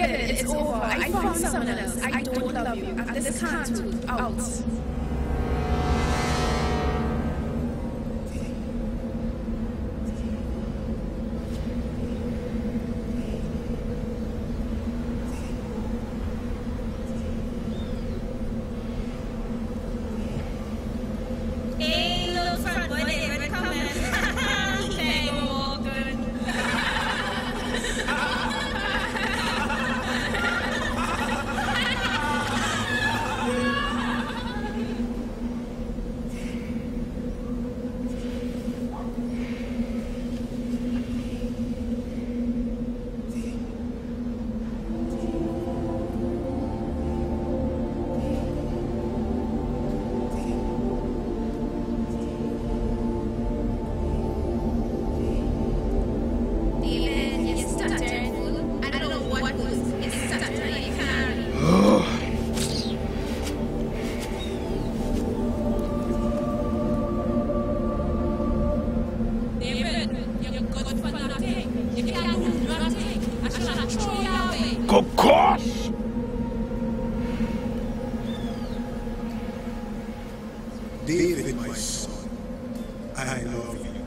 forgive it. It's over. I found someone else. I don't love you. And this can't root out. You course. David, my son, I love you.